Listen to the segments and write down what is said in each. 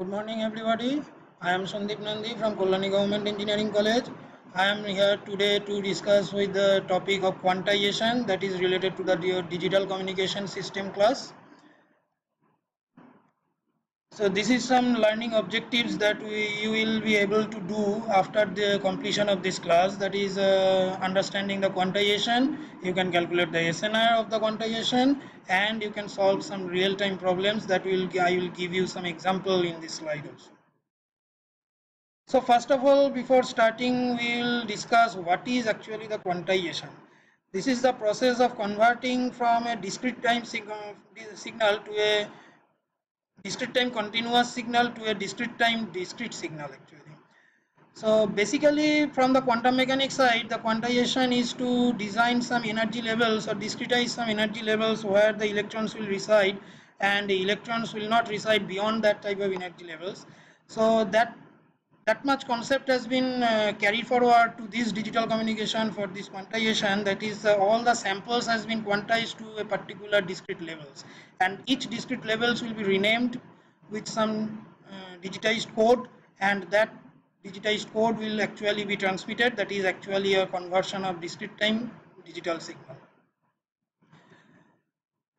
Good morning everybody. I am Sandeep Nandi from Kolani Government Engineering College. I am here today to discuss with the topic of quantization that is related to the digital communication system class. So this is some learning objectives that we, you will be able to do after the completion of this class that is uh, understanding the quantization. You can calculate the SNR of the quantization and you can solve some real-time problems that will I will give you some example in this slide also. So first of all before starting we will discuss what is actually the quantization. This is the process of converting from a discrete time signal, signal to a discrete time continuous signal to a discrete time discrete signal actually. So basically from the quantum mechanics side the quantization is to design some energy levels or discretize some energy levels where the electrons will reside and the electrons will not reside beyond that type of energy levels. So that that much concept has been uh, carried forward to this digital communication for this quantization. That is uh, all the samples has been quantized to a particular discrete levels. And each discrete levels will be renamed with some uh, digitized code. And that digitized code will actually be transmitted. That is actually a conversion of discrete time digital signal.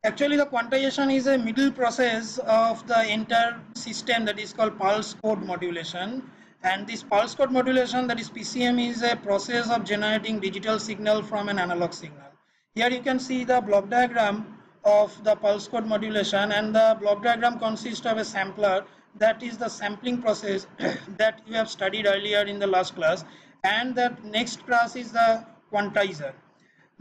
Actually the quantization is a middle process of the entire system that is called pulse code modulation and this pulse code modulation that is PCM is a process of generating digital signal from an analog signal. Here you can see the block diagram of the pulse code modulation and the block diagram consists of a sampler that is the sampling process that you have studied earlier in the last class and the next class is the quantizer.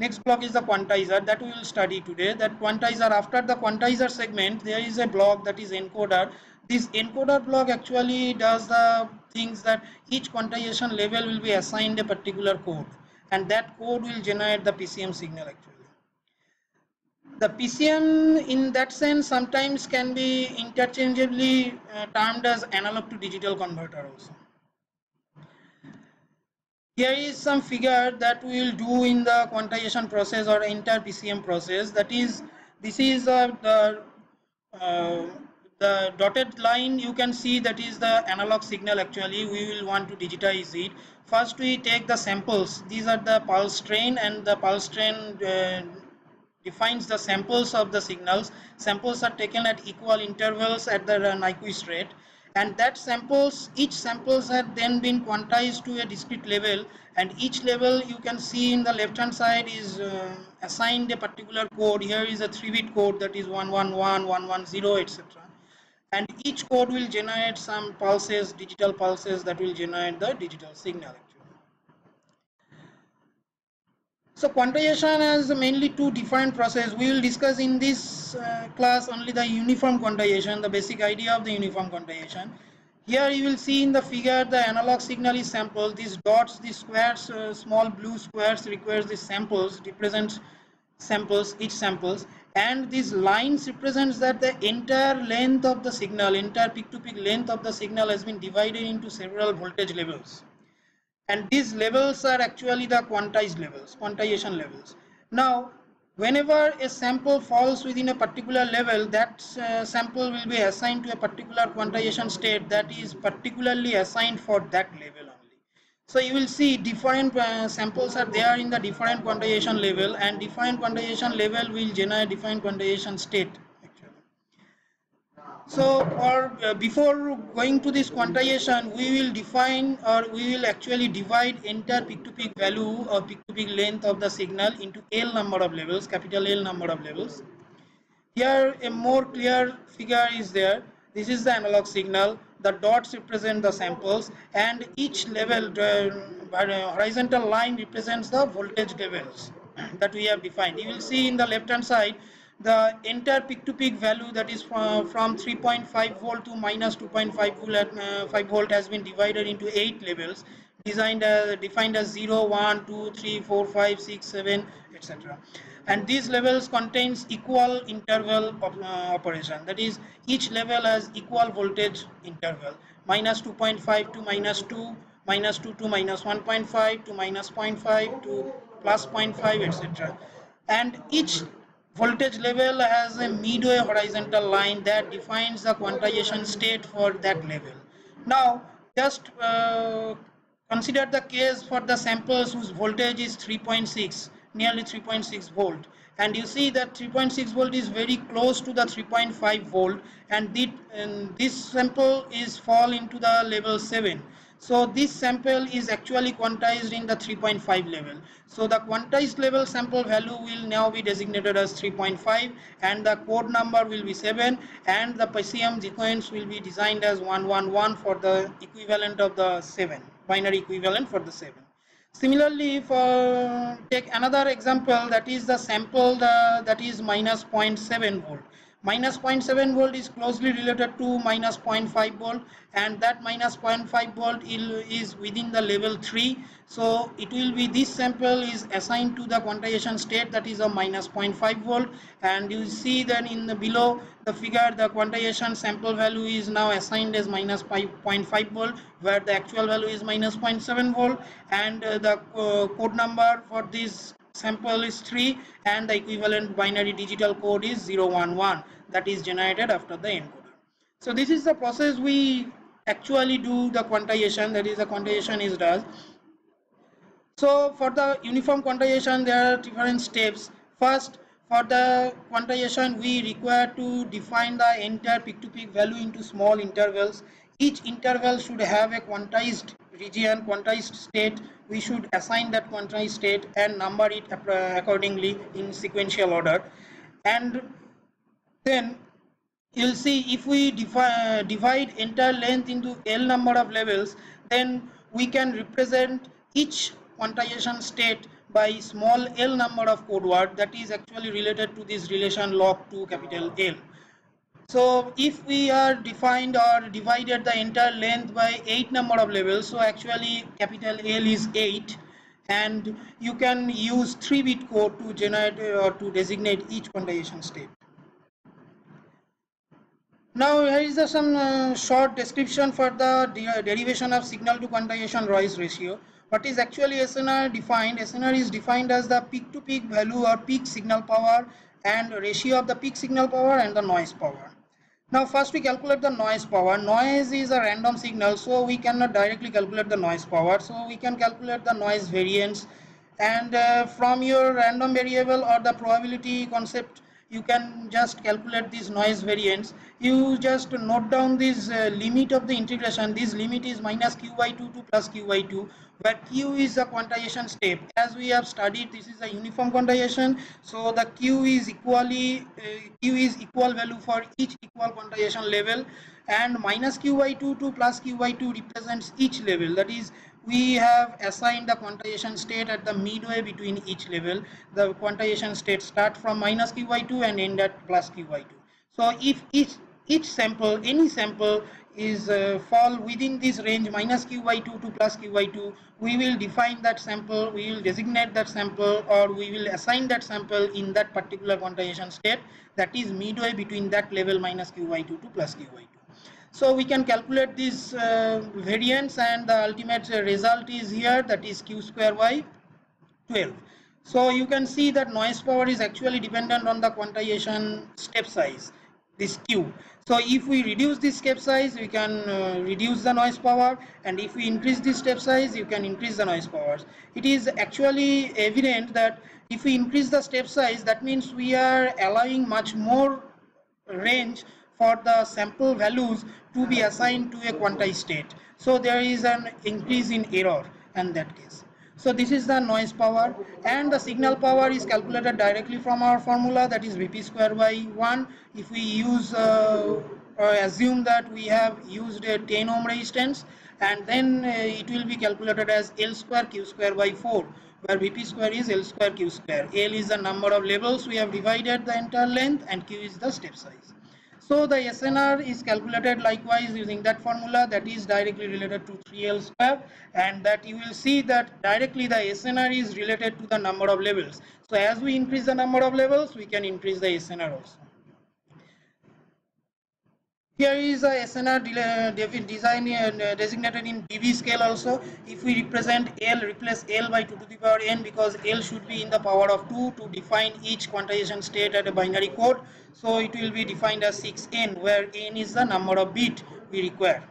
Next block is the quantizer that we will study today. That quantizer after the quantizer segment there is a block that is encoder. This encoder block actually does the things that each quantization level will be assigned a particular code and that code will generate the PCM signal actually. The PCM in that sense sometimes can be interchangeably uh, termed as analog to digital converter also. Here is some figure that we will do in the quantization process or entire PCM process. That is this is uh, the uh, the dotted line. You can see that is the analog signal actually. We will want to digitize it. First we take the samples. These are the pulse train and the pulse train uh, defines the samples of the signals. Samples are taken at equal intervals at the uh, Nyquist rate and that samples each samples have then been quantized to a discrete level. And each level you can see in the left hand side is uh, assigned a particular code. Here is a 3 bit code that is 111 110 etc and each code will generate some pulses, digital pulses that will generate the digital signal. So quantization has mainly two different processes. We will discuss in this uh, class only the uniform quantization, the basic idea of the uniform quantization. Here you will see in the figure the analog signal is sampled. These dots, these squares, uh, small blue squares requires the samples, represent samples, each samples and these lines represents that the entire length of the signal entire peak to peak length of the signal has been divided into several voltage levels and these levels are actually the quantized levels quantization levels now whenever a sample falls within a particular level that uh, sample will be assigned to a particular quantization state that is particularly assigned for that level only. so you will see different uh, samples are there in the different quantization level and different quantization level will generate different quantization state. So or uh, before going to this quantization, we will define or we will actually divide entire peak-to-peak -peak value or peak-to-peak -peak length of the signal into L number of levels, capital L number of levels. Here a more clear figure is there. This is the analog signal the dots represent the samples and each level uh, horizontal line represents the voltage levels that we have defined you will see in the left hand side the entire peak to peak value that is from, from 3.5 volt to minus 2.5 volt, uh, 5 volt has been divided into 8 levels designed as, defined as 0 1 2 3 4 5 6 7 etc and these levels contains equal interval of uh, operation. That is each level has equal voltage interval. Minus 2.5 to minus 2 minus 2 to minus 1.5 to minus 0.5 to plus 0.5 etc and each voltage level has a midway horizontal line that defines the quantization state for that level. Now just uh, consider the case for the samples whose voltage is 3.6 nearly 3.6 volt and you see that 3.6 volt is very close to the 3.5 volt and, this sample is fall into the level 7 so this sample is actually quantized in the 3.5 level. So the quantized level sample value will now be designated as 3.5 and the code number will be 7 and the PCM sequence will be designed as 111 for the equivalent of the 7, binary equivalent for the 7. Similarly, for uh, take another example that is the sample the, that is minus 0.7 volt minus 0.7 volt is closely related to minus 0.5 volt and that minus 0.5 volt is within the level 3 so it will be this sample is assigned to the quantization state that is a minus 0.5 volt. And you see that in the below the figure the quantization sample value is now assigned as minus 0.5 volt where the actual value is minus 0.7 volt. And uh, the uh, code number for this sample is 3 and the equivalent binary digital code is 011 that is generated after the encoder. So this is the process we actually do the quantization that is the quantization is does. So for the uniform quantization there are different steps. First for the quantization we require to define the entire peak-to-peak -peak value into small intervals. Each interval should have a quantized region, quantized state, we should assign that quantized state and number it accordingly in sequential order. And then you'll see if we divide entire length into L number of levels, then we can represent each quantization state by small l number of code word that is actually related to this relation log to capital L. So if we are defined or divided the entire length by 8 number of levels, so actually capital L is 8 and you can use 3 bit code to generate or to designate each quantization state. Now here is some uh, short description for the de derivation of signal to quantization noise ratio. What is actually SNR defined? SNR is defined as the peak to peak value or peak signal power and ratio of the peak signal power and the noise power. Now first we calculate the noise power. Noise is a random signal so we cannot directly calculate the noise power. So we can calculate the noise variance and uh, from your random variable or the probability concept you can just calculate this noise variance. You just note down this uh, limit of the integration. This limit is minus q by 2 to plus q by 2 where q is the quantization step as we have studied this is a uniform quantization so the q is equally uh, q is equal value for each equal quantization level and minus q by 2 to plus q by 2 represents each level that is we have assigned the quantization state at the midway between each level. The quantization state start from minus qy2 and end at plus qy2 so if each each sample any sample is uh, fall within this range minus qy2 to plus qy2 we will define that sample we will designate that sample or we will assign that sample in that particular quantization state that is midway between that level minus qy2 to plus q by 2 so we can calculate this uh, variance and the ultimate result is here that is q square by 12 so you can see that noise power is actually dependent on the quantization step size this q so if we reduce this step size, we can uh, reduce the noise power and if we increase this step size, you can increase the noise powers. It is actually evident that if we increase the step size, that means we are allowing much more range for the sample values to be assigned to a quantized state. So there is an increase in error in that case. So this is the noise power and the signal power is calculated directly from our formula that is Vp square by 1. If we use uh, assume that we have used a 10 ohm resistance and then uh, it will be calculated as L square Q square by 4 where Vp square is L square Q square. L is the number of levels we have divided the entire length and Q is the step size. So the SNR is calculated likewise using that formula that is directly related to 3L square and that you will see that directly the SNR is related to the number of levels. So as we increase the number of levels we can increase the SNR also. Here is a SNR design designated in dB scale also. If we represent L, replace L by 2 to the power n because L should be in the power of 2 to define each quantization state at a binary code. So it will be defined as 6n where n is the number of bit we require.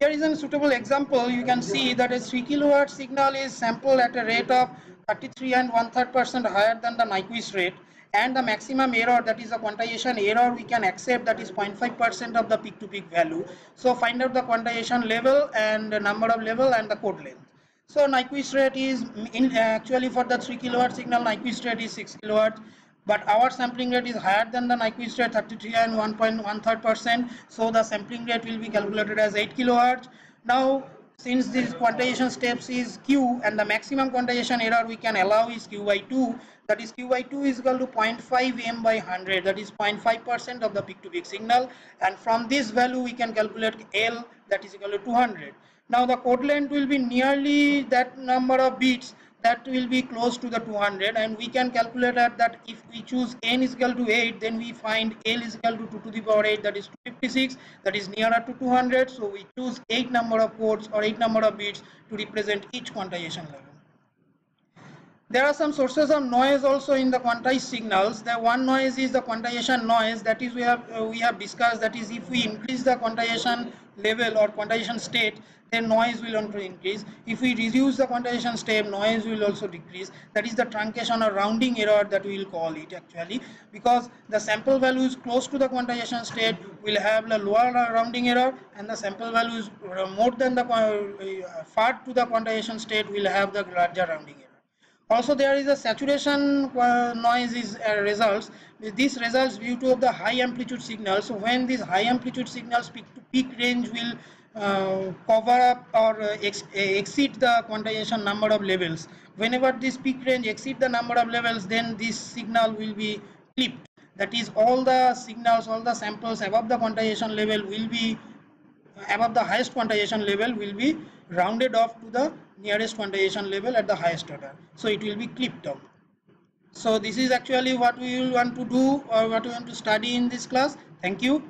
Here is a suitable example. You can see that a 3 kilohertz signal is sampled at a rate of 33 and one third percent higher than the Nyquist rate and the maximum error that is the quantization error we can accept that is 0.5 percent of the peak to peak value. So find out the quantization level and the number of level and the code length. So Nyquist rate is in actually for the 3 kilohertz signal Nyquist rate is 6 kilohertz but our sampling rate is higher than the Nyquist rate 33 and 1.13 percent. So the sampling rate will be calculated as 8 kilohertz now since this quantization steps is q and the maximum quantization error we can allow is q by 2 that is q by 2 is equal to 0.5 m by 100 that is 0.5 percent of the peak to peak signal and from this value we can calculate l that is equal to 200 now the code length will be nearly that number of bits that will be close to the 200 and we can calculate that if we choose n is equal to 8 then we find l is equal to 2 to the power 8 that is 256 that is nearer to 200 so we choose 8 number of codes or 8 number of bits to represent each quantization level. There are some sources of noise also in the quantized signals. The one noise is the quantization noise that is we have uh, we have discussed that is if we increase the quantization level or quantization state then noise will also increase. If we reduce the quantization step, noise will also decrease. That is the truncation or rounding error that we will call it actually because the sample value is close to the quantization state will have the lower rounding error and the sample value is more than the uh, far to the quantization state will have the larger rounding error. Also there is a saturation uh, noise is uh, results. This results due to the high amplitude signals. So when these high amplitude signals peak to peak range will uh, cover up or uh, ex exceed the quantization number of levels. Whenever this peak range exceed the number of levels, then this signal will be clipped. That is, all the signals, all the samples above the quantization level will be above the highest quantization level will be rounded off to the nearest quantization level at the highest order. So it will be clipped down. So this is actually what we will want to do or what we want to study in this class. Thank you.